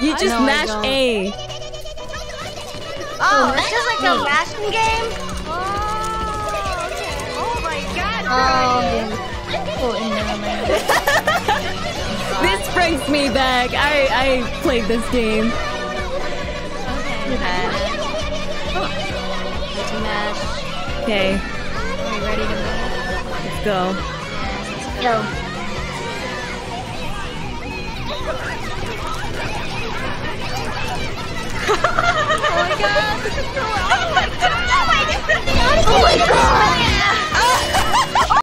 You just No, mash. A. Oh, it's just like a mashing game? Oh my god, Um, oh, in there, man. This brings me back. I I played this game. Okay. Let's mash. Okay, Are we ready to move? let's go. Go. Ha ha ha!